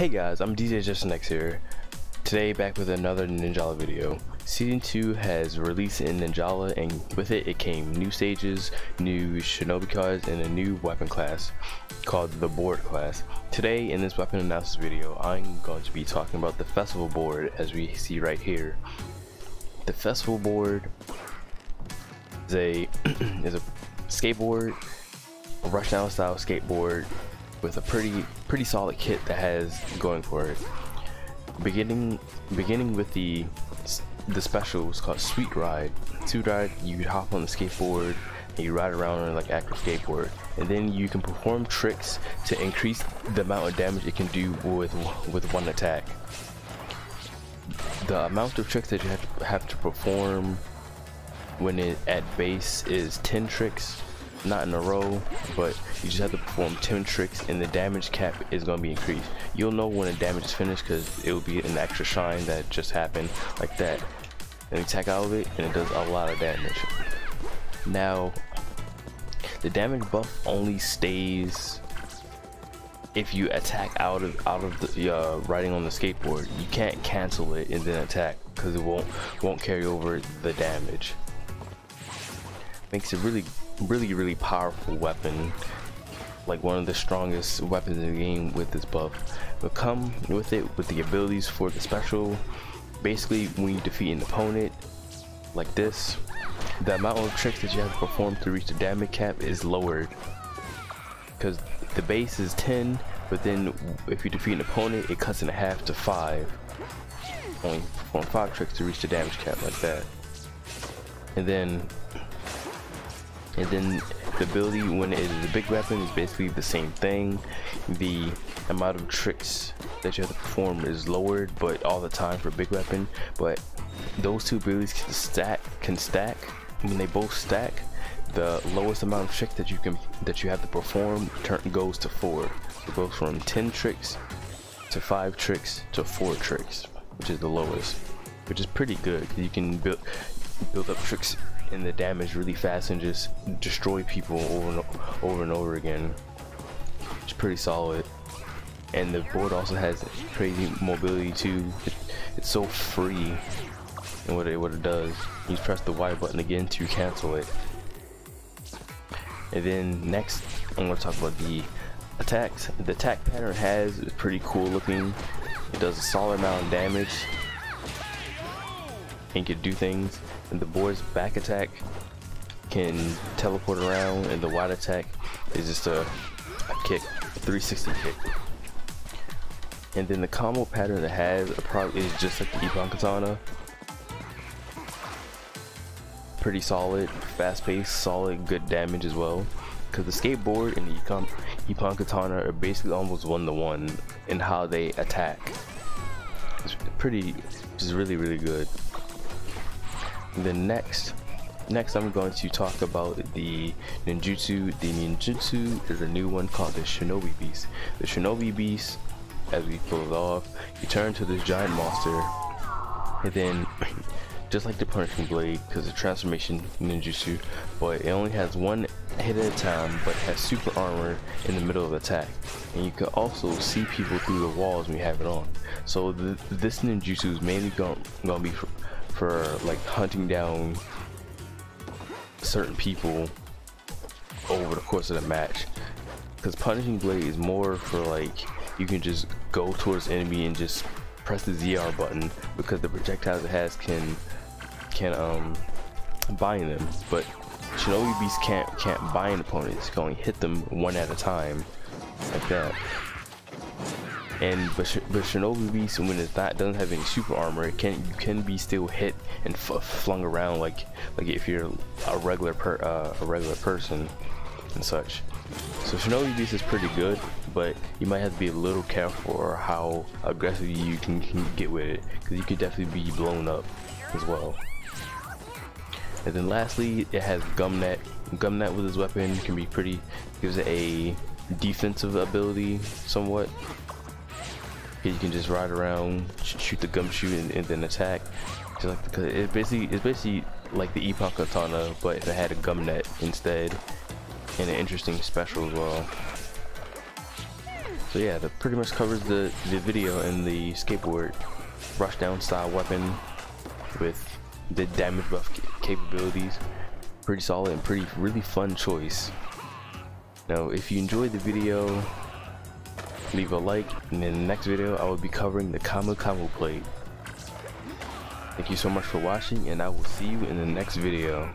Hey guys, I'm DJ Justin X here. Today back with another Ninjala video. Season 2 has released in Ninjala and with it it came new stages, new shinobi cards, and a new weapon class called the board class. Today in this weapon analysis video I'm going to be talking about the festival board as we see right here. The festival board is a is a skateboard, a Rushdown style skateboard with a pretty pretty solid kit that has going for it. Beginning beginning with the the special is called Sweet Ride. Sweet Ride, you hop on the skateboard and you ride around on like active skateboard, and then you can perform tricks to increase the amount of damage it can do with with one attack. The amount of tricks that you have to, have to perform when it at base is 10 tricks not in a row, but you just have to perform 10 tricks and the damage cap is going to be increased. You'll know when the damage is finished because it will be an extra shine that just happened like that. And attack out of it and it does a lot of damage. Now, the damage buff only stays if you attack out of out of the uh, riding on the skateboard. You can't cancel it and then attack because it won't won't carry over the damage. Makes it really really really powerful weapon. Like one of the strongest weapons in the game with this buff. But come with it with the abilities for the special. Basically when you defeat an opponent like this the amount of tricks that you have to perform to reach the damage cap is lowered. Because the base is 10 but then if you defeat an opponent it cuts in half to 5 only perform 5 tricks to reach the damage cap like that. And then and then the ability when it is a big weapon is basically the same thing. The amount of tricks that you have to perform is lowered but all the time for big weapon. But those two abilities can stack can stack. When they both stack the lowest amount of tricks that you can that you have to perform turn goes to four. It goes from 10 tricks to five tricks to four tricks which is the lowest which is pretty good. You can build build up tricks and the damage really fast and just destroy people over and over and over again. It's pretty solid. And the board also has crazy mobility too. It, it's so free and what it what it does. You press the Y button again to cancel it. And then next I'm gonna talk about the attacks. The attack pattern has is pretty cool looking. It does a solid amount of damage and can do things and the boy's back attack can teleport around and the wide attack is just a, a kick, a 360 kick. And then the combo pattern that has is just like the Ippon Katana. Pretty solid, fast paced, solid, good damage as well. Because the skateboard and the Ippon Katana are basically almost one to one in how they attack. It's pretty, just really, really good the next next I'm going to talk about the ninjutsu. The ninjutsu is a new one called the shinobi beast. The shinobi beast as we pull it off you turn to this giant monster and then just like the punishing blade because the transformation ninjutsu but it only has one hit at a time but has super armor in the middle of attack. And you can also see people through the walls when you have it on. So the, this ninjutsu is mainly going to be for, for like hunting down certain people over the course of the match. Because punishing blade is more for like you can just go towards enemy and just press the ZR button because the projectiles it has can can um bind them. But Shinobi Beast can't can't bind opponents. You can only hit them one at a time like that and but, but Shinobi Beast when it's not doesn't have any super armor it can you can be still hit and flung around like like if you're a regular per uh, a regular person and such. So Shinobi Beast is pretty good but you might have to be a little careful how aggressive you can, can get with it because you could definitely be blown up as well. And then lastly it has Gumnet Gumnet with his weapon can be pretty gives it a defensive ability somewhat you can just ride around, shoot the gumshoe, and, and then attack. Like because it's basically it's basically like the Ippon Katana, but if it had a gum net instead, and an interesting special as well. So yeah, that pretty much covers the, the video and the skateboard rushdown style weapon with the damage buff capabilities. Pretty solid and pretty really fun choice. Now if you enjoyed the video, leave a like and in the next video I will be covering the Kamu Kamu plate. Thank you so much for watching and I will see you in the next video.